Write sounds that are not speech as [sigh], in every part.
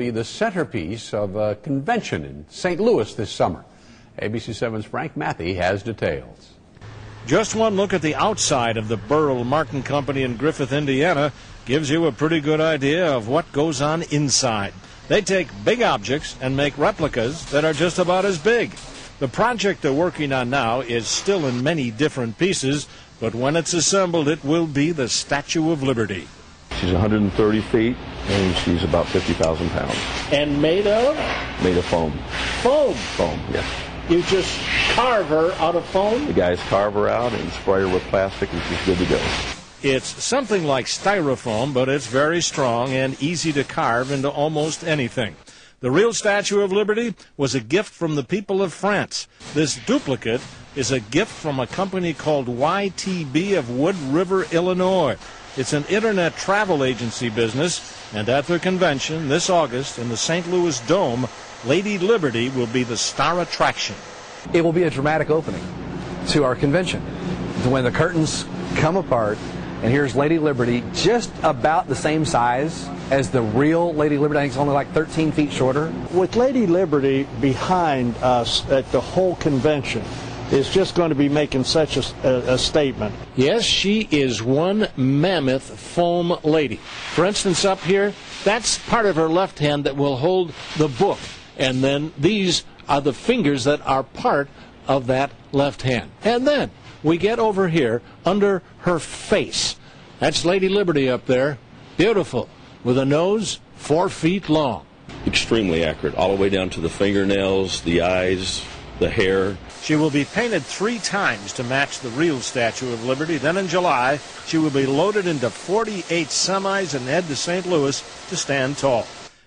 be the centerpiece of a convention in St. Louis this summer. ABC7's Frank Mathie has details. Just one look at the outside of the Beryl Martin Company in Griffith, Indiana, gives you a pretty good idea of what goes on inside. They take big objects and make replicas that are just about as big. The project they're working on now is still in many different pieces, but when it's assembled, it will be the Statue of Liberty. She's 130 feet and she's about 50,000 pounds. And made of? Made of foam. Foam. Foam, yes. You just carve her out of foam? The guys carve her out and spray her with plastic and she's good to go. It's something like styrofoam, but it's very strong and easy to carve into almost anything. The real Statue of Liberty was a gift from the people of France. This duplicate is a gift from a company called YTB of Wood River, Illinois. It's an internet travel agency business, and at their convention this August in the St. Louis Dome, Lady Liberty will be the star attraction. It will be a dramatic opening to our convention. When the curtains come apart, and here's Lady Liberty, just about the same size as the real Lady Liberty. I think it's only like 13 feet shorter. With Lady Liberty behind us at the whole convention, is just going to be making such a, a, a, statement. Yes, she is one mammoth foam lady. For instance, up here, that's part of her left hand that will hold the book. And then these are the fingers that are part of that left hand. And then we get over here under her face. That's Lady Liberty up there. Beautiful. With a nose four feet long. Extremely accurate, all the way down to the fingernails, the eyes, the hair. She will be painted three times to match the real Statue of Liberty. Then in July, she will be loaded into 48 semis and head to St. Louis to stand tall.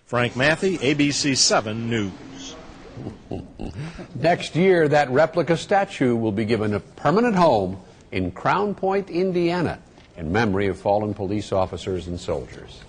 Frank Mathie, ABC 7 News. [laughs] Next year, that replica statue will be given a permanent home in Crown Point, Indiana, in memory of fallen police officers and soldiers.